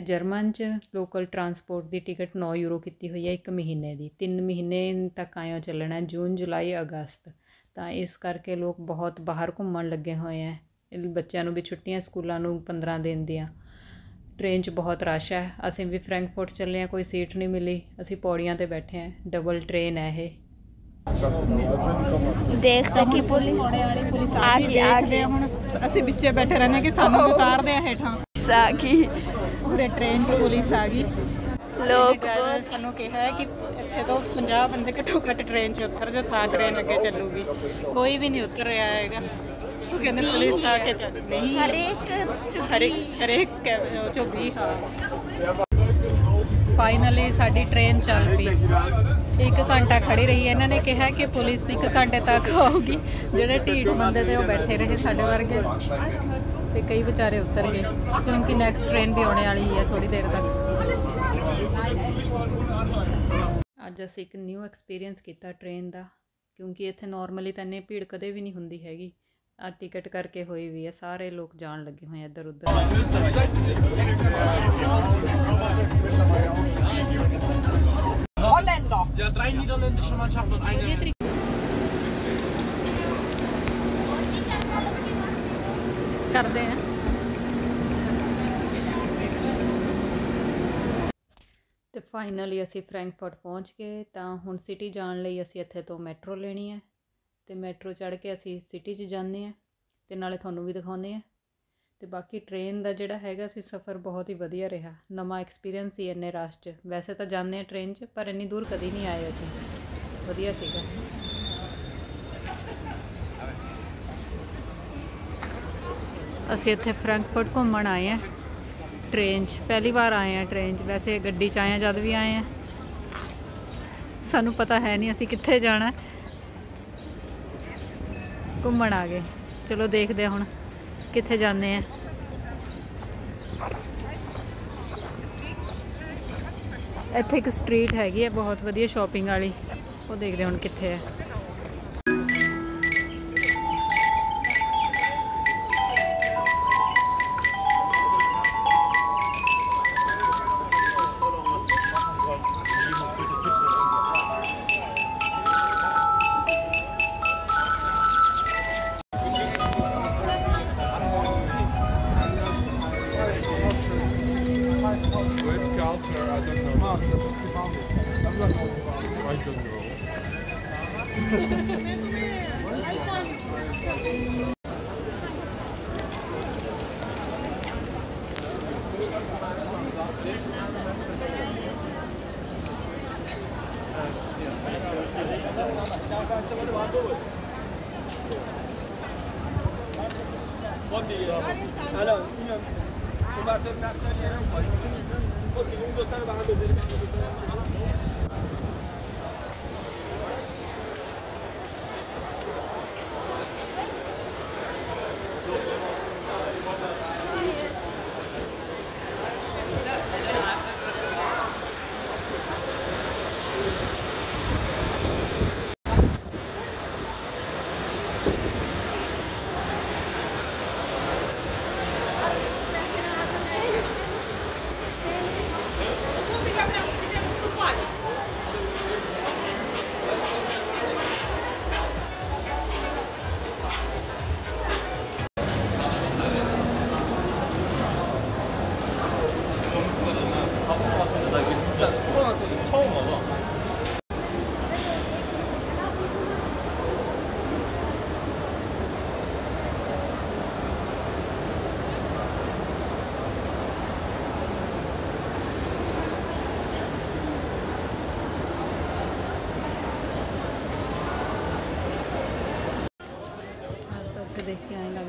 ਇੱਥੇ ਜਰਮਨ 'ਚ local transport ਦੀ ਟਿਕਟ 9 ਯੂਰੋ ਕੀਤੀ ਹੋਈ ਹੈ ਇੱਕ ਮਹੀਨੇ ਦੀ। 3 ਮਹੀਨੇ ਤੱਕ ਆਇਓ ਚੱਲਣਾ ਜੂਨ ਜੁਲਾਈ ਅਗਸਤ। ਤਾਂ ਇਸ ਕਰਕੇ ਲੋਕ ਬਹੁਤ ਬਾਹਰ ਘੁੰਮਣ ਲੱਗੇ ਹੋਏ ਹੈ। ਇਹ ਬੱਚਿਆਂ ਨੂੰ ਵੀ ਛੁੱਟੀਆਂ ਸਕੂਲਾਂ ਨੂੰ 15 ਦਿਨ ਦੀਆਂ। ਟ੍ਰੇਨ 'ਚ ਬਹੁਤ ਰਸ਼ ਹੈ। ਅਸੀਂ ਵੀ ਫਰੈਂਕਫਰਟ ਚੱਲੇ ਹਾਂ ਕੋਈ ਸੀਟ ਨਹੀਂ ਮਿਲੀ। ਅਸੀਂ ਪੌੜੀਆਂ ਤੇ ਬੈਠੇ ਹਾਂ। ਡਬਲ ਟ੍ਰੇਨ ਹੈ ਇਹ। ਦੇਖ ਤੱਕੀ ਪੁਲਿਸ ਆ ਗਈ। ਆ ਗਈ ਹੁਣ। ਅਸੀਂ ਵਿੱਚੇ ਬੈਠੇ ਰਹਿੰਦੇ ਕਿ ਸਾਨੂੰ ਉਤਾਰਦੇ ਆ ਹੇਠਾਂ। ਆ ਗਈ। ਪੂਰੇ ਟ੍ਰੇਨ 'ਚ ਪੁਲਿਸ ਆ ਗਈ। ਲੋਕ ਸਾਨੂੰ ਕਿਹਾ ਹੈ ਕਿ ਇੱਥੇ ਤੋਂ 50 ਬੰਦੇ ਘੱਟੋ ਘੱਟ ਟ੍ਰੇਨ 'ਚ ਉਤਰ ਜਾ ਤਾਂ ਟ੍ਰੇਨ ਅੱਗੇ ਚੱਲੂਗੀ। ਕੋਈ ਵੀ ਨਹੀਂ ਉਤਰ ਰਿਹਾ ਹੈਗਾ। ਉਹ ਕਹਿੰਦੇ ਪੁਲਿਸ ਆ ਕੇ ਨਹੀਂ। ਹਰੇਕ ਹਰੇਕ ਹਰੇਕ ਕੈਬ- ਉਹ ਚੋਂ ਵੀ ਹਾਂ। ਫਾਈਨਲੀ ਸਾਡੀ ਟ੍ਰੇਨ ਚੱਲ ਪਈ। ਇੱਕ ਘੰਟਾ ਖੜੀ ਰਹੀ। ਇਹਨਾਂ ਨੇ ਕਿਹਾ ਕਿ ਪੁਲਿਸ ਇੱਕ ਘੰਟੇ ਤੱਕ ਆਊਗੀ। ਜਿਹੜੇ ਢੀਠ ਬੰਦੇ ਤੇ ਉਹ ਬੈਠੇ ਰਹੇ ਸਾਡੇ ਵਰਗੇ। ਤੇ ਕਈ ਵਿਚਾਰੇ ਉਤਰ ਗਏ ਕਿਉਂਕਿ ਨੈਕਸਟ ਟ੍ਰੇਨ ਵੀ ਆਉਣੇ ਵਾਲੀ ਹੈ ਥੋੜੀ ਦੇਰ ਤੱਕ। ਅੱਜ ਅਸੀਂ ਇੱਕ ਨਿਊ ਐਕਸਪੀਰੀਅੰਸ ਕੀਤਾ ਟ੍ਰੇਨ ਦਾ ਕਿਉਂਕਿ ਇੱਥੇ ਨਾਰਮਲੀ ਤਾਂ ਇੰਨੀ ਭੀੜ ਕਦੇ ਵੀ ਨਹੀਂ ਹੁੰਦੀ ਹੈਗੀ। ਆ ਟਿਕਟ ਕਰਕੇ ਹੋਈ ਵੀ ਹੈ ਸਾਰੇ ਲੋਕ ਜਾਣ ਲੱਗੇ ਹੋਏ ਆ ਇੱਧਰ ਉੱਧਰ। Ja, drei niederländische Mannschaften und eine. ਕਰਦੇ ਆ। ਤੇ ਫਾਈਨਲੀ ਅਸੀਂ ਫਰੈਂਕਫਰਟ ਪਹੁੰਚ ਗਏ, ਤਾਂ ਹੁਣ ਸਿਟੀ ਜਾਣ ਲਈ ਅਸੀਂ ਇੱਥੇ ਤੋਂ ਮੈਟਰੋ ਲੈਣੀ ਹੈ। ਤੇ ਮੈਟਰੋ ਚੜ੍ਹ ਕੇ ਅਸੀਂ ਸਿਟੀ 'ਚ ਜਾਂਦੇ ਆ ਤੇ ਨਾਲੇ ਤੁਹਾਨੂੰ ਵੀ ਦਿਖਾਉਂਦੇ ਆ ਤੇ ਬਾਕੀ ਟ੍ਰੇਨ ਦਾ ਜਿਹੜਾ ਹੈਗਾ ਸੀ ਸਫ਼ਰ ਬਹੁਤ ਹੀ ਵਧੀਆ ਰਿਹਾ। ਨਵਾਂ ਐਕਸਪੀਰੀਅੰਸ ਸੀ ਇੰਨੇ ਰਸ਼ 'ਚ। ਵੈਸੇ ਤਾਂ ਜਾਂਦੇ ਆ ਟ੍ਰੇਨ 'ਚ, ਪਰ ਇੰਨੀ ਦੂਰ ਕਦੀ ਨਹੀਂ ਆਏ ਅਸੀਂ। ਵਧੀਆ ਸੀਗਾ। ਅਸੀਂ ਇੱਥੇ ਫਰੈਂਕਫਰਟ ਘੁੰਮਣ ਆਏ ਆ ਟ੍ਰੇਨ 'ਚ। ਪਹਿਲੀ ਵਾਰ ਆਏ ਆ ਟ੍ਰੇਨ 'ਚ। ਵੈਸੇ ਗੱਡੀ 'ਚ ਆਏ ਆ ਜਦ ਵੀ ਆਏ ਆ ਸਾਨੂੰ ਪਤਾ ਹੈ ਨਹੀਂ ਅਸੀਂ ਕਿੱਥੇ ਜਾਣਾ। ਘੁੰਮਣ ਆ ਗਏ। ਚਲੋ ਦੇਖਦੇ ਹਾਂ ਹੁਣ ਕਿੱਥੇ ਜਾਂਦੇ ਆ ਇੱਥੇ ਇੱਕ ਸਟਰੀਟ ਹੈਗੀ ਹੈ, ਬਹੁਤ ਵਧੀਆ ਸ਼ਾਪਿੰਗ ਵਾਲੀ। ਉਹ ਦੇਖਦੇ ਹੁਣ ਕਿੱਥੇ ਹੈ। خب دیگه الان اینم اون وقت نقطه میارم خب دیگه اون دوتا رو به هم بذاریم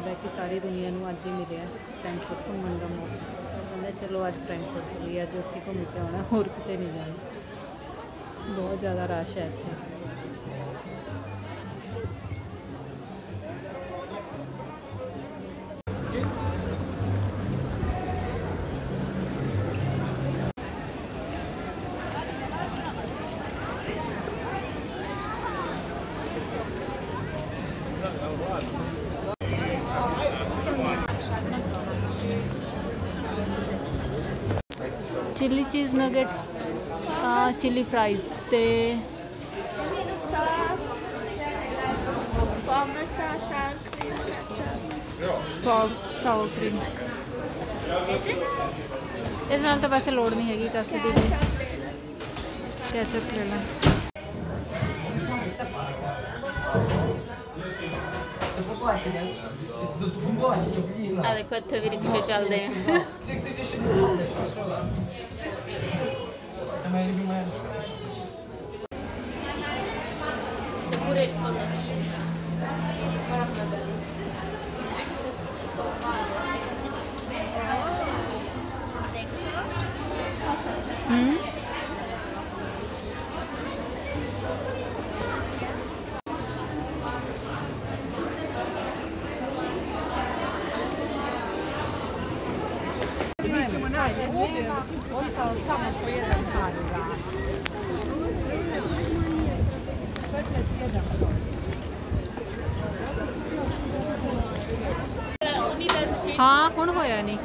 ਲੱਗਦਾ ਕਿ ਸਾਰੀ ਦੁਨੀਆ ਨੂੰ ਅੱਜ ਹੀ ਮਿਲਿਆ ਫਰੈਂਕਫਰਟ ਘੁੰਮਣ ਦਾ ਮੌਕਾ। ਕਹਿੰਦਾ, ਚਲੋ, ਅੱਜ ਫਰੈਂਕਫਰਟ ਚਲੀਏ ਅੱਜ ਉੱਥੇ ਘੁੰਮ ਕੇ ਆਉਣਾ, ਹੋਰ ਕਿਤੇ ਨਹੀਂ ਜਾਣਾ। ਬਹੁਤ ਜ਼ਿਆਦਾ ਰਸ਼ ਹੈ ਇੱਥੇ। ਚਿੱਲੀ ਚੀਜ਼ ਨਗਟ ਆ ਚਿੱਲੀ ਫਰਾਈਜ਼ ਤੇ Pommes, sour ਕਰੀਮ ਇਹਦੇ ਨਾਲ ਤਾਂ ਵੈਸੇ ਲੋੜ ਨਹੀਂ ਹੈਗੀ ਕਾਸੀ ਦੀ ਵੀ। ਕੈਚਅਪ ਲੈ ਲਾਂ। ਆ ਦੇਖੋ ਇੱਥੇ ਵੀ ਰਿਕਸ਼ੇ ਚੱਲਦੇ ਆ। ਹੂੰ ਹਾਂ, ਹੁਣ ਹੋਇਆ ਨਹੀਂ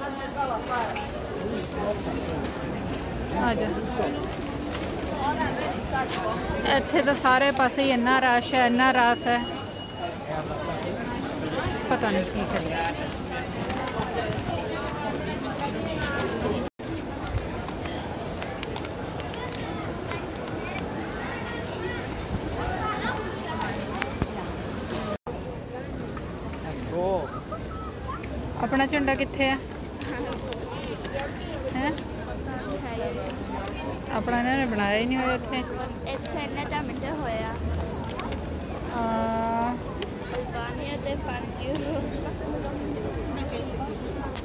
ਆ ਜਾ। ਇੱਥੇ ਤਾਂ ਸਾਰੇ ਪਾਸੇ ਹੀ ਇੰਨਾ ਰਸ਼ ਹੈ, ਇੰਨਾ ਰਸ ਹੈ। ਪਤਾ ਨਹੀਂ ਕੀ ਚੱਲਿਆ। ਆਪਣਾ ਝੰਡਾ ਕਿੱਥੇ ਹੈ ਹੈ? ਆਪਣਾ ਇਹਨਾਂ ਨੇ ਬਣਾਇਆ ਹੀ ਨਹੀਂ ਹੋਇਆ ਇੱਥੇ। ਇੱਥੇ ਇੰਨਾ ਤਾਂ ਮਿੰਟ ਹੋਇਆ। ਆ, ਅਲਬਾਨੀਆ ਤੇ 5 ਯੂਰੋ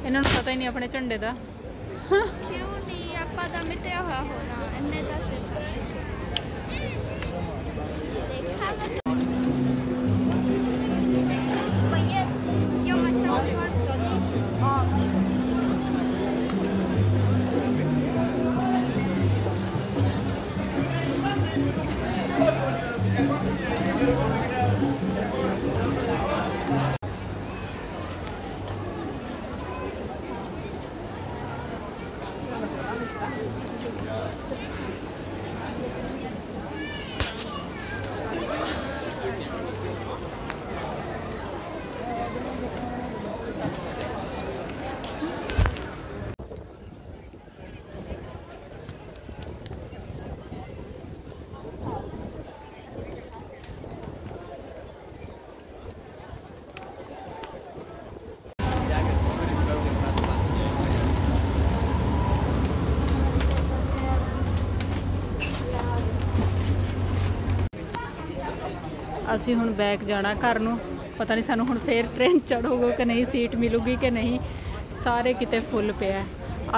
ਇਹਨਾਂ ਨੂੰ ਪਤਾ ਹੀ ਨਹੀਂ ਆਪਣੇ ਝੰਡੇ ਦਾ। ਕਿਉਂ ਨਹੀਂ? ਆਪਾਂ ਤਾਂ ਮਿਟਿਆ ਹੋਇਆ ਹੋਣਾ। ਇੰਨੇ ਤਾਂ ਸਿਰਫ ਦੇਖਾ ਅਸੀਂ ਹੁਣ ਬੈਕ ਜਾਣਾ ਘਰ ਨੂੰ। ਪਤਾ ਨਹੀਂ ਸਾਨੂੰ ਹੁਣ ਫੇਰ ਟ੍ਰੇਨ ਚੜੋਗੇ ਕਿ ਨਹੀਂ ਸੀਟ ਮਿਲੂਗੀ ਕਿ ਨਹੀਂ। ਸਾਰੇ ਕਿਤੇ ਫੁੱਲ ਪਿਆ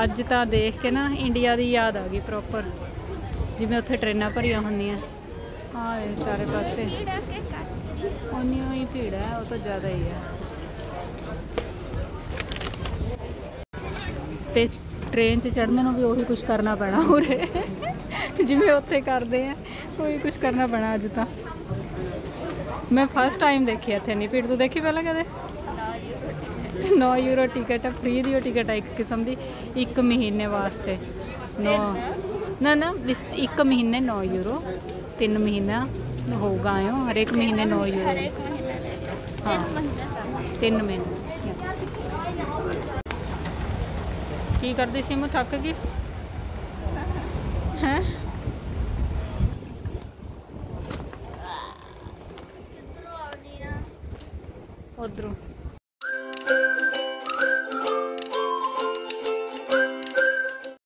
ਅੱਜ ਤਾਂ ਦੇਖ ਕੇ ਨਾ ਇੰਡੀਆ ਦੀ ਯਾਦ ਆ ਗਈ ਪ੍ਰੋਪਰ ਜਿਵੇਂ ਉੱਥੇ ਟ੍ਰੇਨਾਂ ਭਰੀਆਂ ਹੁੰਦੀਆਂ। ਹਾਂ ਇਹ ਚਾਰੇ ਪਾਸੇ। ਕੀੜਾ ਕੇ ਉਨੀ ਹੋਈ ਭੀੜ ਹੈ, ਉਹ ਤਾਂ ਜ਼ਿਆਦਾ ਹੀ ਹੈ। ਤੇ ਟ੍ਰੇਨ 'ਚ ਚੜ੍ਹਨ ਨੂੰ ਵੀ ਉਹੀ ਕੁਝ ਕਰਨਾ ਪੈਣਾ ਉਰੇ। ਜਿਵੇਂ ਉੱਥੇ ਕਰਦੇ ਆ, ਉਹੀ ਕੁਝ ਕਰਨਾ ਪੈਣਾ ਅੱਜ ਤਾਂ। ਮੈਂ ਫਸਟ ਟਾਈਮ ਦੇਖੀ ਇੱਥੇ ਨਹੀਂ ਭੀੜ, ਤੂੰ ਦੇਖੀ ਪਹਿਲਾਂ ਕਦੇ? 9 ਯੂਰੋ ਟਿਕਟ ਹੈ ਫ੍ਰੀ ਦੀ ਉਹ ਟਿਕਟ ਹੈ ਇੱਕ ਕਿਸਮ ਦੀ, ਇੱਕ ਮਹੀਨੇ ਵਾਸਤੇ। 9 ਨਾ ਨਾ ਇੱਕ ਮਹੀਨੇ 9 ਯੂਰੋ ਤਿੰਨ ਮਹੀਨਾ ਹੋਊਗਾ ਆਇਓ ਹਰੇਕ ਮਹੀਨੇ 9 ਯੂਰੋ ਹਰੇਕ ਮਹੀਨੇ ਦੇ ਹਾਂ, ਤਿੰਨ ਮਹੀਨੇ। ਤਿੰਨ ਮਹੀਨੇ ਕੀ ਕਰਦੀ ਸੀ ਮੈਂ ਥੱਕ ਗਈ? ਹੈ?